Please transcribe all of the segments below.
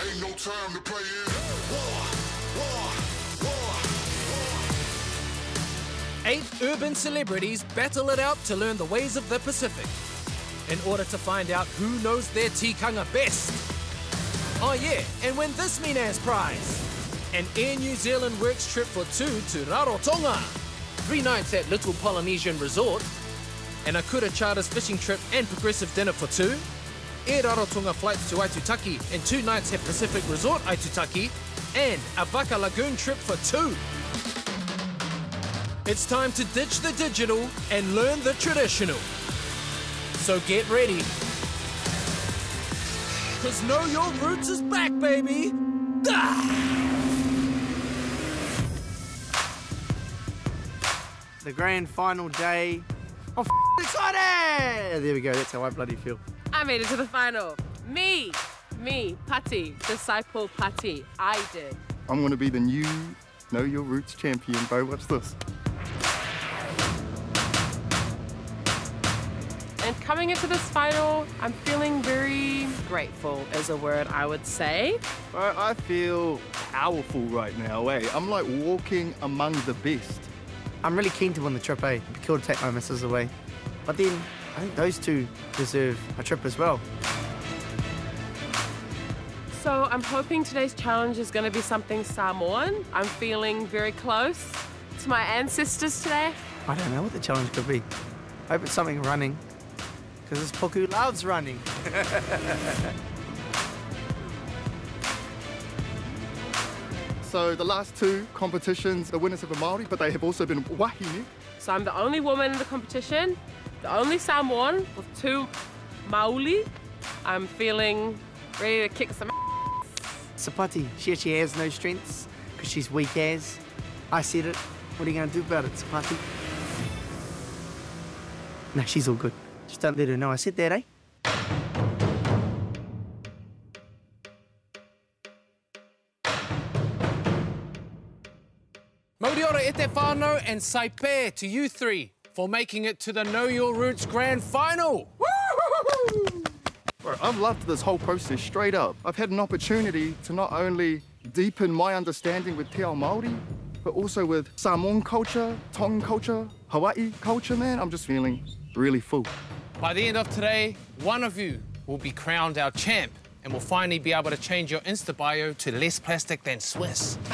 Ain't no time to play in. War, war, war. Eight urban celebrities battle it out to learn the ways of the Pacific in order to find out who knows their tikanga best. Oh yeah, and win this Minas prize. An Air New Zealand Works trip for two to Rarotonga. Three nights at Little Polynesian Resort. An Akura Charters fishing trip and progressive dinner for two. Air Rarotonga flights to Aitutaki and two nights at Pacific Resort Aitutaki. And a Vaka Lagoon trip for two. It's time to ditch the digital and learn the traditional. So get ready. Cause Know Your Roots is back, baby! Ah! the grand final day. I'm f- excited! There we go, that's how I bloody feel. I made it to the final. Me, me, Pati, disciple Pati. I did. I'm going to be the new Know Your Roots champion, bro. What's this? And coming into this final, I'm feeling very grateful, is a word I would say. I feel powerful right now, eh? I'm like walking among the best. I'm really keen to win the trip, eh? It'd be cool to take my missus away. But then, I think those two deserve a trip as well. So I'm hoping today's challenge is going to be something Samoan. I'm feeling very close to my ancestors today. I don't know what the challenge could be. I hope it's something running, because this Puku loves running. So the last two competitions, the winners have been Maori, but they have also been wahine. So I'm the only woman in the competition, the only Samoan with two Maoli. I'm feeling ready to kick some Sapati, she actually has no strengths, because she's weak as. I said it. What are you going to do about it, Sapati? No, she's all good. Just don't let her know I said that, eh? Mauri ora e te whānau and saipe to you three for making it to the Know Your Roots Grand Final. Bro, I've loved this whole process straight up. I've had an opportunity to not only deepen my understanding with Te Ao Māori, but also with Samoan culture, Tongan culture, Hawaii culture, man. I'm just feeling really full. By the end of today, one of you will be crowned our champ and will finally be able to change your Insta bio to less plastic than Swiss.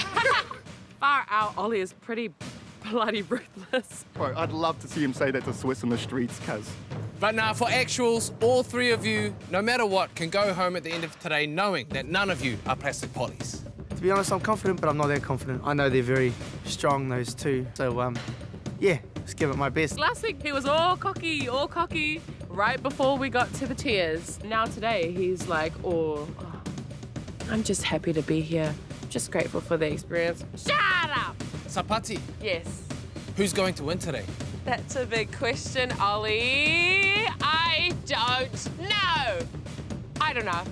far out. Ollie is pretty bloody ruthless. Bro, I'd love to see him say that to Swiss in the streets, cuz. But now, for actuals, all three of you, no matter what, can go home at the end of today knowing that none of you are plastic polys. To be honest, I'm confident, but I'm not that confident. I know they're very strong, those two. So, um, yeah, let's give it my best. Last week he was all cocky, all cocky, right before we got to the tears. Now today he's like, oh, oh I'm just happy to be here. Just grateful for the experience. Shut up! Sapati, Yes. who's going to win today? That's a big question, Ollie. I don't know. I don't know.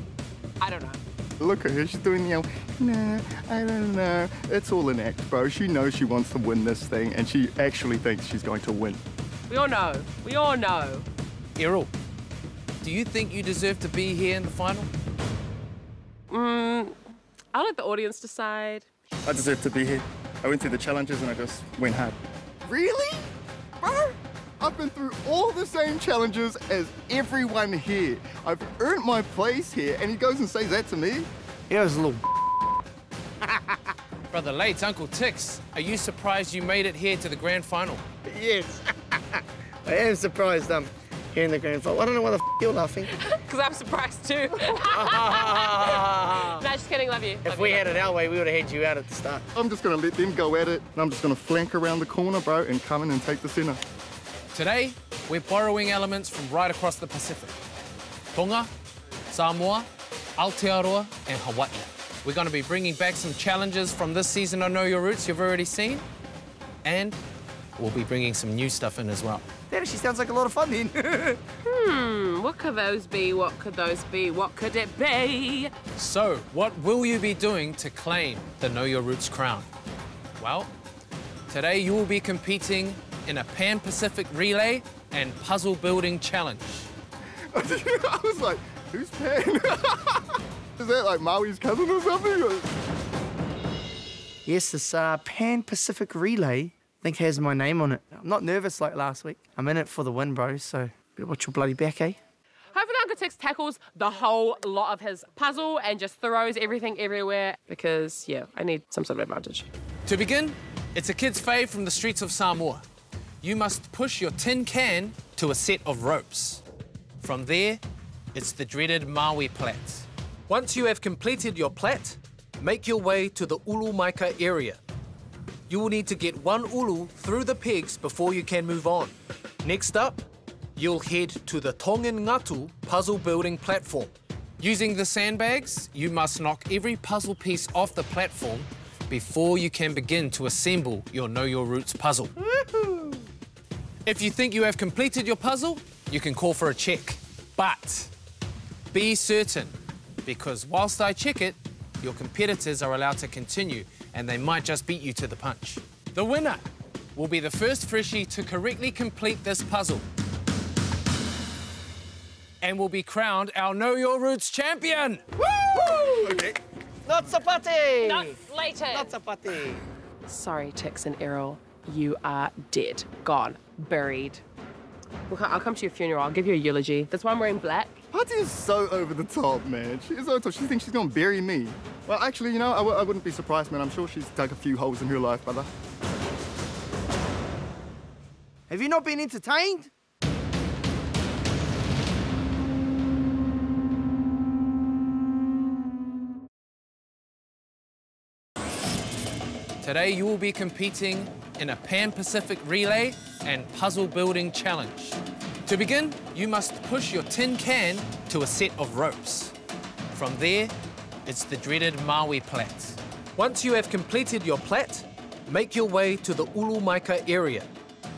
I don't know. Look at her, she's doing the old, nah, I don't know. It's all an act, bro. She knows she wants to win this thing, and she actually thinks she's going to win. We all know. We all know. Errol, do you think you deserve to be here in the final? Mm, I'll let the audience decide. I deserve to be here. I went through the challenges and I just went hard. Really? Bro, I've been through all the same challenges as everyone here. I've earned my place here, and he goes and says that to me? Yeah, it was a little. Brother Lates, Uncle Tix, are you surprised you made it here to the grand final? Yes. I am surprised I'm here in the grand final. I don't know why the f you're laughing. Because I'm surprised too. no, just kidding. Love you. If Love we you. had it our way, we would have had you out at the start. I'm just gonna let them go at it, and I'm just gonna flank around the corner, bro, and come in and take the center. Today, we're borrowing elements from right across the Pacific. Tonga, Samoa, Aotearoa, and Hawaii. We're going to be bringing back some challenges from this season of Know Your Roots you've already seen, and we'll be bringing some new stuff in as well. That actually sounds like a lot of fun then. Hmm, what could those be? What could those be? What could it be? So, what will you be doing to claim the Know Your Roots crown? Well, today you will be competing in a Pan Pacific relay and puzzle building challenge. I was like, who's Pan? Is that like Maui's cousin or something? Yes, this uh, Pan Pacific Relay, I think has my name on it. I'm not nervous like last week. I'm in it for the win, bro, so better watch your bloody back, eh? Hopefully Uncle Tex tackles the whole lot of his puzzle and just throws everything everywhere because, yeah, I need some sort of advantage. To begin, it's a kid's fave from the streets of Samoa. You must push your tin can to a set of ropes. From there, it's the dreaded Maui plat. Once you have completed your plat, make your way to the ulu maika area. You will need to get one ulu through the pegs before you can move on. Next up, you'll head to the Tongan Ngatu puzzle building platform. Using the sandbags, you must knock every puzzle piece off the platform before you can begin to assemble your Know Your Roots puzzle. If you think you have completed your puzzle, you can call for a check. But be certain, because whilst I check it, your competitors are allowed to continue and they might just beat you to the punch. The winner will be the first freshie to correctly complete this puzzle and will be crowned our Know Your Roots champion. Okay. Not Sapati! Not later. Not Sapati! Sorry, Tex and Errol. You are dead, gone, buried. We'll I'll come to your funeral. I'll give you a eulogy. That's why I'm wearing black. Patty is so over the top, man. She is over the top. She thinks she's gonna bury me. Well, actually, you know, I w- I wouldn't be surprised, man. I'm sure she's dug a few holes in her life, brother. Have you not been entertained? Today you will be competing in a Pan Pacific Relay and Puzzle Building Challenge. To begin, you must push your tin can to a set of ropes. From there, it's the dreaded Maui plat. Once you have completed your plat, make your way to the Ulu Maika area.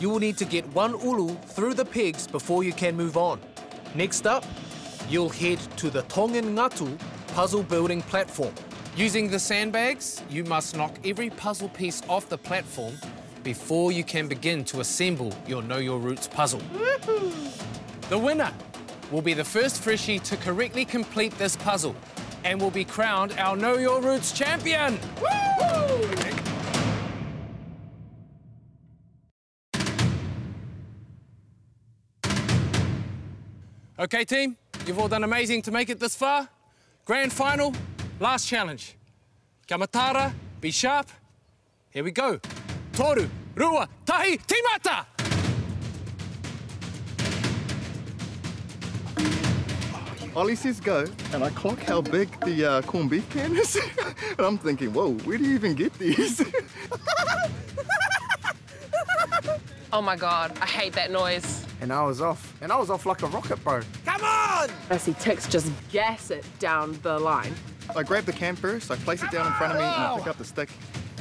You will need to get one ulu through the pegs before you can move on. Next up, you'll head to the Tongan Ngatu puzzle building platform. Using the sandbags, you must knock every puzzle piece off the platform before you can begin to assemble your Know Your Roots puzzle. The winner will be the first freshie to correctly complete this puzzle and will be crowned our Know Your Roots champion. Okay, team, you've all done amazing to make it this far. Grand final, last challenge. Kia mataara, be sharp. Here we go. Toru, Rua, Tahi, Timata! Ollie says go, and I clock how big the uh, corned beef can is. and I'm thinking, whoa, where do you even get these? Oh my god, I hate that noise. And I was off. And I was off like a rocket, bro. Come on! I see Tex just gas it down the line. I grab the can first, I place it down in front of me, and I pick up the stick.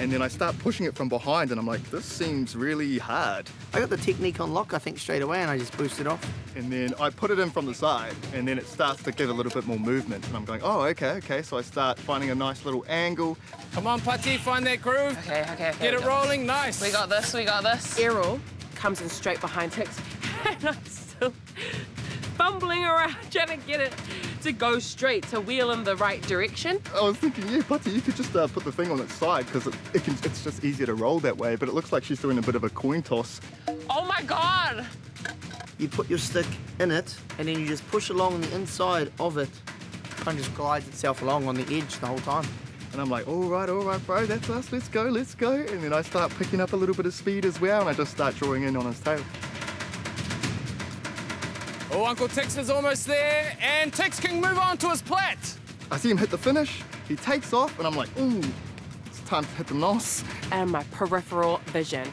And then I start pushing it from behind, and I'm like, this seems really hard. I got the technique on lock, I think, straight away, and I just boosted off. And then I put it in from the side, and then it starts to give a little bit more movement. And I'm going, oh, okay, okay. So I start finding a nice little angle. Come on, Pati, find that groove. Okay, okay, okay. Get it rolling, nice. We got this, we got this. Errol comes in straight behind Tex, and I'm still fumbling around trying to get it to go straight, to wheel in the right direction. I was thinking, yeah, Putty, you could just uh, put the thing on its side because it, it can, it's just easier to roll that way. But it looks like she's doing a bit of a coin toss. Oh my god! You put your stick in it, and then you just push along the inside of it. Kind of just glides itself along on the edge the whole time. And I'm like, all right, all right, bro, that's us, let's go, let's go. And then I start picking up a little bit of speed as well, and I just start drawing in on his tail. Oh, Uncle Tex is almost there, and Tex can move on to his plat. I see him hit the finish, he takes off, and I'm like, ooh, it's time to hit the nos. And my peripheral vision,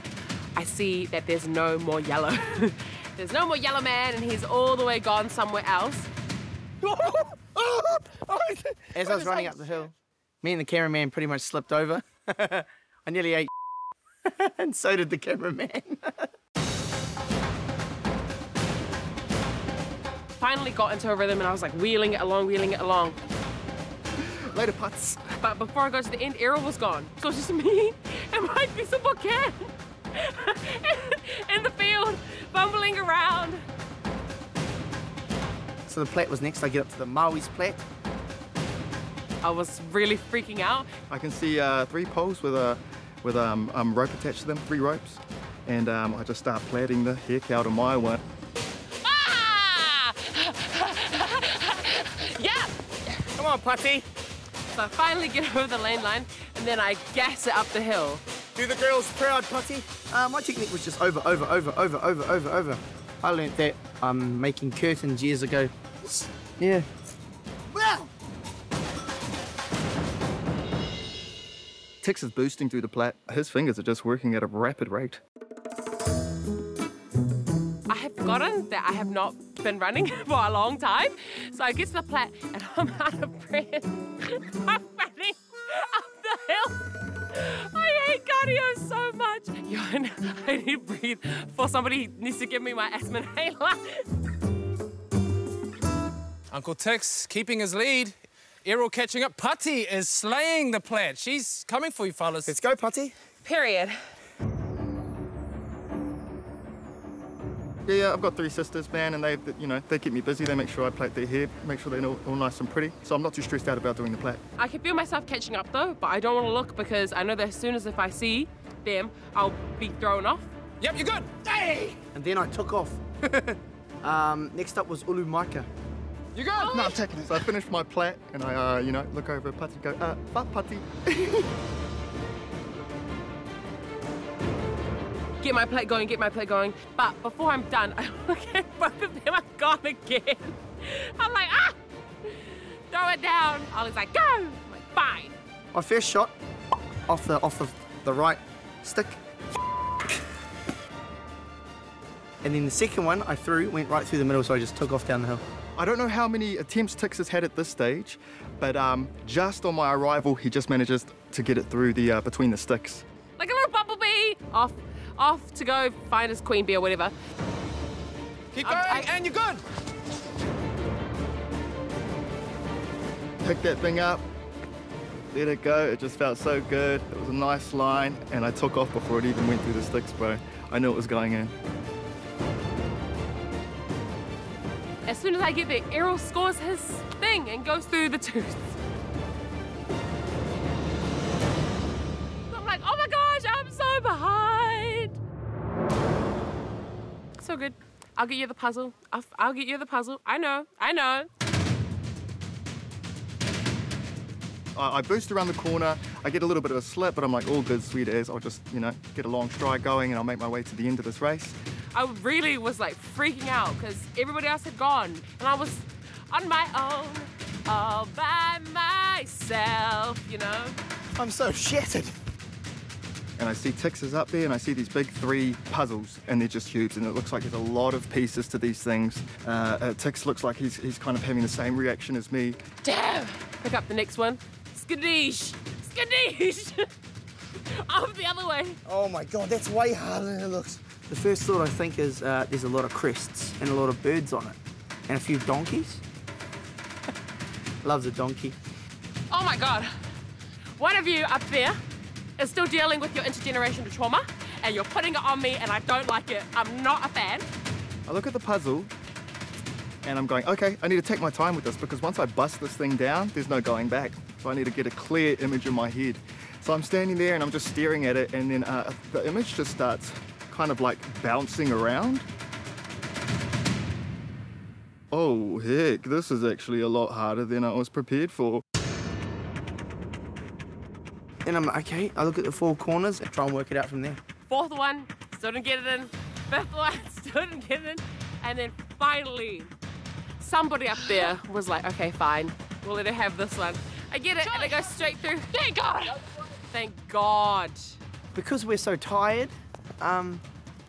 I see that there's no more yellow. there's no more yellow man, and he's all the way gone somewhere else. As I was running up the hill, me and the cameraman pretty much slipped over. I nearly ate and so did the cameraman. Finally got into a rhythm, and I was like wheeling it along, wheeling it along. Later, putts. But before I got to the end, Errol was gone. So it's just me and my visible can in the field, fumbling around. so the plat was next. I get up to the Maui's plat. I was really freaking out. I can see uh, three poles with a with um, um, rope attached to them, three ropes, and um, I just start plaiting the heck out of my one. On, Putty. So I finally get over the lane line and then I gas it up the hill. Do the girls proud, Putty. Uh, my technique was just over, over, over, over, over, over, over. I learnt that um, making curtains years ago. Yeah. Wow. Tex is boosting through the plat. His fingers are just working at a rapid rate. I have forgotten that I have not been running for a long time. So I get to the plat and I'm out of breath. I'm running up the hill. I hate cardio so much. Yo, I need to breathe for somebody needs to give me my asthma inhaler. Uncle Tex keeping his lead. Errol catching up. Putty is slaying the plat. She's coming for you, fellas. Let's go, Putty. Period. Yeah, yeah, I've got three sisters, man, and they, you know, they keep me busy. They make sure I plait their hair, make sure they're all, all nice and pretty. So I'm not too stressed out about doing the plat. I can feel myself catching up though, but I don't want to look because I know that as soon as if I see them, I'll be thrown off. Yep, you're good. Hey! And then I took off. um, next up was Ulu Maika. You good? No, I'm taking it. So I finished my plat, and I, uh, you know, look over at Putty and go, uh, fuck Putty. Get my plate going, get my plate going. But before I'm done, I look at both of them are gone again. I'm like, ah! Throw it down. Ollie's like, go! I'm like, fine. My first shot off the off of the right stick. And then the second one I threw went right through the middle, so I just took off down the hill. I don't know how many attempts Tix has had at this stage, but um, just on my arrival, he just manages to get it through the uh, between the sticks. Like a little bumblebee. Off, off to go find his queen bee or whatever. Keep I'm- going, I- and you're good. Pick that thing up, let it go. It just felt so good. It was a nice line, and I took off before it even went through the sticks, bro. I knew it was going in. As soon as I get there, Errol scores his thing and goes through the tooth. I'm like, oh my gosh, I'm so behind. So good. I'll get you the puzzle. I'll, I'll get you the puzzle. I know. I know. I, I boost around the corner. I get a little bit of a slip, but I'm like, all good, sweet as. I'll just, you know, get a long stride going, and I'll make my way to the end of this race. I really was like freaking out because everybody else had gone and I was on my own, all by myself, you know? I'm so shattered. And I see Tix is up there, and I see these big three puzzles, and they're just huge, and it looks like there's a lot of pieces to these things. Uh, uh, Tix looks like he's, he's kind of having the same reaction as me. Damn! Pick up the next one. Skadoosh! Skadoosh! Off the other way. Oh my god, that's way harder than it looks. The first thought I think is uh, there's a lot of crests and a lot of birds on it, and a few donkeys. Loves a donkey. Oh my god. One of you up there is still dealing with your intergenerational trauma and you're putting it on me and I don't like it. I'm not a fan. I look at the puzzle, and I'm going, okay, I need to take my time with this because once I bust this thing down, there's no going back. So I need to get a clear image in my head. So I'm standing there and I'm just staring at it, and then uh, the image just starts kind of like bouncing around. Oh, heck, this is actually a lot harder than I was prepared for. And I'm like, okay, I look at the four corners and try and work it out from there. Fourth one, still didn't get it in. Fifth one, still didn't get it in. And then finally, somebody up there was like, okay, fine, we'll let her have this one. I get it, and it goes straight through. Thank God! Thank God. Because we're so tired, um,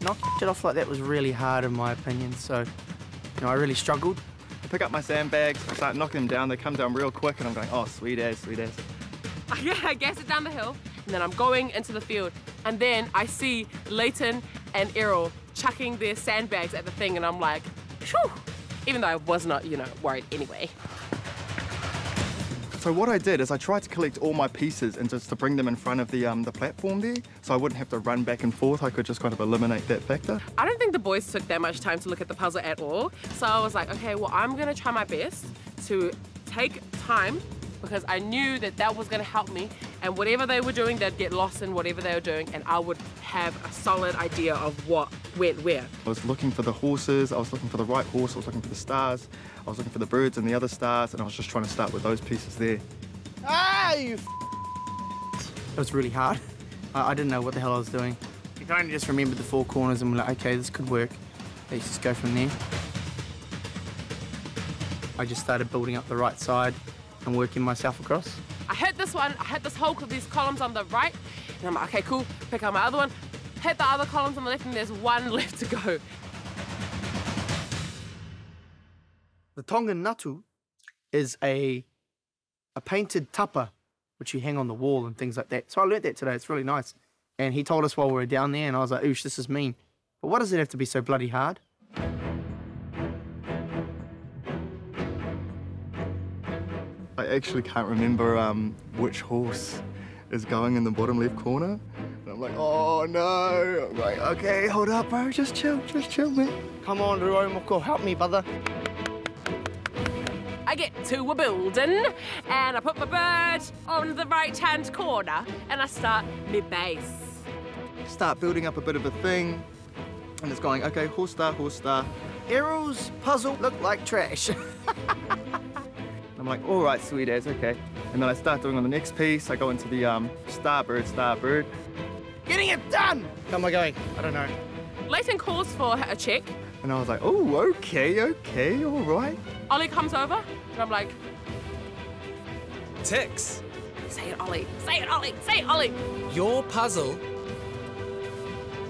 knocking it off like that was really hard in my opinion. So, you know, I really struggled. I pick up my sandbags, I start knocking them down, they come down real quick, and I'm going, oh, sweet ass, sweet ass. I gas it down the hill, and then I'm going into the field. And then I see Leighton and Errol chucking their sandbags at the thing, and I'm like, phew. Even though I was not, you know, worried anyway. So what I did is I tried to collect all my pieces and just to bring them in front of the um, the platform there, so I wouldn't have to run back and forth. I could just kind of eliminate that factor. I don't think the boys took that much time to look at the puzzle at all. So I was like, okay, well, I'm gonna try my best to take time because I knew that that was going to help me. And whatever they were doing, they'd get lost in whatever they were doing, and I would have a solid idea of what went where. I was looking for the horses, I was looking for the right horse, I was looking for the stars, I was looking for the birds and the other stars, and I was just trying to start with those pieces there. Ah, you f- It was really hard. I, I didn't know what the hell I was doing. I kind of just remembered the four corners and was like, okay, this could work. Let's just go from there. I just started building up the right side and working myself across. I hit this one, I hit this whole of these columns on the right, and I'm like, okay, cool. Pick up my other one, hit the other columns on the left, and there's one left to go. The Tongan ngatu is a a painted tapa which you hang on the wall and things like that. So I learnt that today. It's really nice. And he told us while we were down there, and I was like, "Oosh, this is mean." But why does it have to be so bloody hard? Actually can't remember um, which horse is going in the bottom left corner. And I'm like, oh no. I'm like, okay, hold up, bro. Just chill, just chill, man. Come on, Ruaumoko, help me, brother. I get to a building, and I put my bird on the right-hand corner, and I start my base. Start building up a bit of a thing. And it's going, okay, horse star, horse star. Errol's puzzle looked like trash. I'm like, all right, sweet as, okay. And then I start doing on the next piece. I go into the um, starbird, starbird. Getting it done! How am I going? I don't know. Leighton calls for a check. And I was like, oh, okay, okay, all right. Ollie comes over, and I'm like, Ticks. say it, Ollie. Say it, Ollie. Say it, Ollie. your puzzle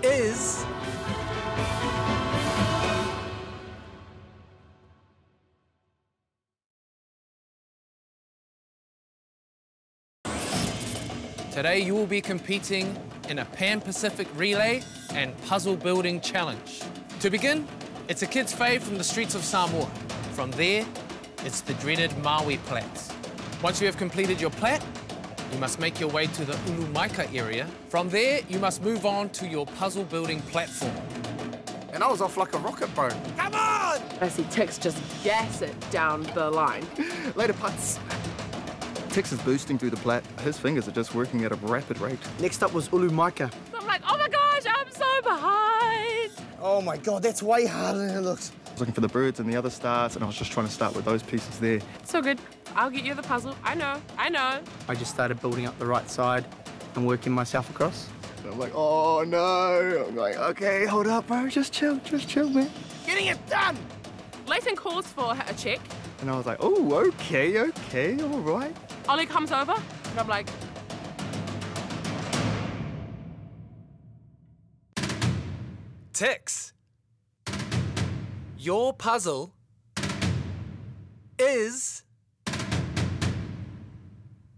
is. Today you will be competing in a Pan Pacific Relay and Puzzle Building Challenge. To begin, it's a kid's fave from the streets of Samoa. From there, it's the dreaded Maui Plat. Once you have completed your plat, you must make your way to the Ulumaika area. From there, you must move on to your puzzle building platform. And I was off like a rocket, bro. Come on! I see Tix just gas it down the line. Later, putts. Tix is boosting through the plat. His fingers are just working at a rapid rate. Next up was Ulumaika. I'm like, oh my gosh, I'm so behind. Oh my god, that's way harder than it looks. I was looking for the birds and the other stars, and I was just trying to start with those pieces there. So good. I'll get you the puzzle. I know. I know. I just started building up the right side and working myself across. And I'm like, oh no. I'm like, okay, hold up, bro. Just chill, just chill, man. Getting it done! Leighton calls for a check. And I was like, oh, okay, okay, all right. Ollie comes over, and I'm like, Tix, your puzzle is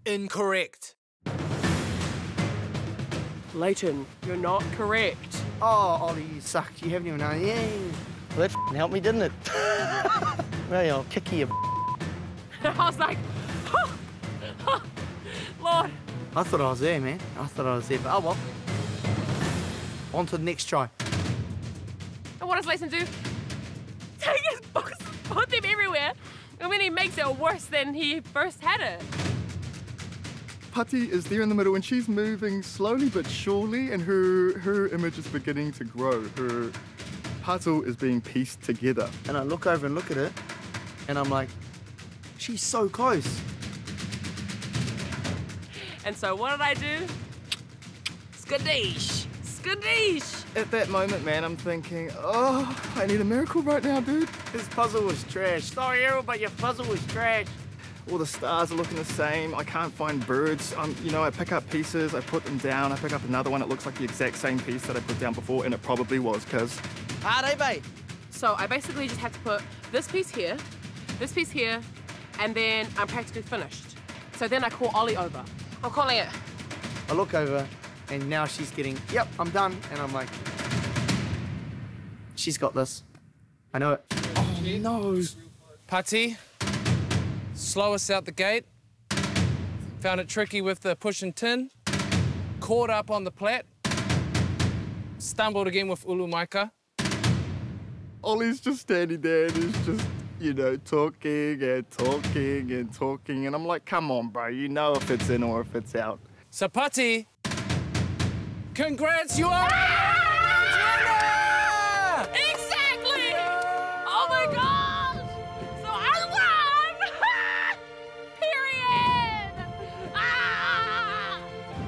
incorrect. Leighton, you're not correct. Oh, Ollie, you suck. You haven't even known. Yeah. Well, that helped me, didn't it? well, I'll kick you. I was like, Lord. I thought I was there, man. I thought I was there, but oh well. On to the next try. And what does Leighton do? Take his books, put them everywhere, and then he makes it worse than he first had it. Putty is there in the middle, and she's moving slowly but surely, and her her image is beginning to grow. Her puzzle is being pieced together. And I look over and look at it, and I'm like, she's so close. And so what did I do? Skadoosh! Skadoosh! At that moment, man, I'm thinking, oh, I need a miracle right now, dude. This puzzle was trash. Sorry, Errol, but your puzzle was trash. All the stars are looking the same. I can't find birds. Um, you know, I pick up pieces, I put them down, I pick up another one. It looks like the exact same piece that I put down before, and it probably was because Hard, eh, babe? So I basically just had to put this piece here, this piece here, and then I'm practically finished. So then I call Ollie over. I'm calling it. I look over, and now she's getting, yep, I'm done. And I'm like, she's got this. I know it. Oh, no. Pati, slow us out the gate. Found it tricky with the push and tin. Caught up on the plat. Stumbled again with Ulumaika. Ollie's just standing there and he's just you know, talking and talking and talking. And I'm like, come on, bro, you know if it's in or if it's out. Sapati, congrats, you are Exactly! Oh my gosh! So I won! Period! Ah!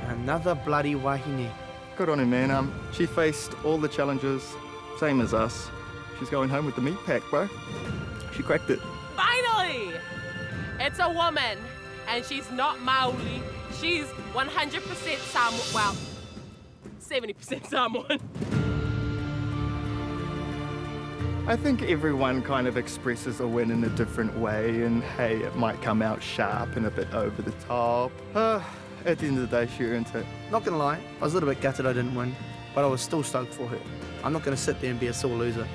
Another bloody wahine. Good on her, man. Um, she faced all the challenges, same as us. She's going home with the meat pack, bro. She cracked it. Finally! It's a woman, and she's not Maoli. She's 100% Samoan. Well, 70% Samoan. I think everyone kind of expresses a win in a different way, and hey, it might come out sharp and a bit over the top. Uh, at the end of the day, she earned it. Not gonna lie, I was a little bit gutted I didn't win, but I was still stoked for her. I'm not gonna sit there and be a sore loser.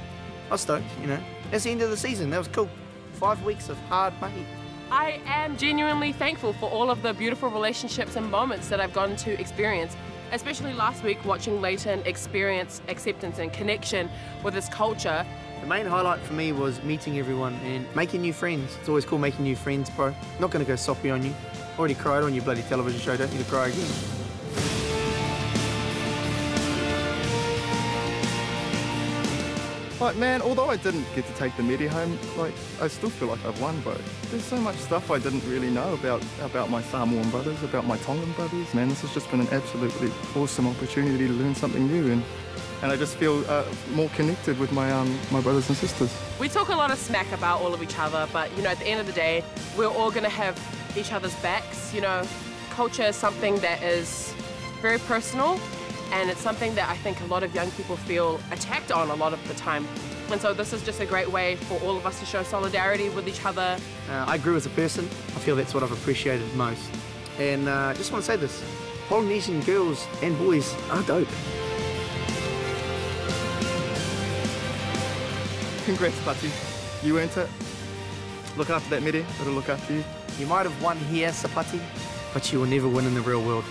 I was stoked, you know. That's the end of the season. That was cool. Five weeks of hard mahi. I am genuinely thankful for all of the beautiful relationships and moments that I've gotten to experience, especially last week watching Leighton experience acceptance and connection with his culture. The main highlight for me was meeting everyone and making new friends. It's always cool making new friends, bro. Not gonna go soppy on you. Already cried on your bloody television show. Don't need to cry again. Like, man, although I didn't get to take the Medi home, like, I still feel like I've won, bro. There's so much stuff I didn't really know about about my Samoan brothers, about my Tongan brothers. Man, this has just been an absolutely awesome opportunity to learn something new, and and I just feel uh, more connected with my um my brothers and sisters. We talk a lot of smack about all of each other, but you know, at the end of the day, we're all gonna have each other's backs. You know, culture is something that is very personal, and it's something that I think a lot of young people feel attacked on a lot of the time. And so this is just a great way for all of us to show solidarity with each other. Uh, I grew as a person. I feel that's what I've appreciated most. And uh, I just want to say this Polynesian girls and boys are dope. Congrats, Pati. You earned it. Look after that Medi. It'll look after you. You might have won here, Sapati, but you will never win in the real world.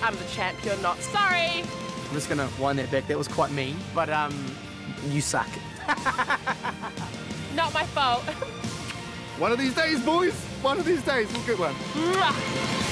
Eat it, Tix! I'm the champ, you're not sorry! I'm just gonna wind that back. That was quite mean, but um, you suck. Not my fault. One of these days, boys. One of these days, we'll get one. Mwah.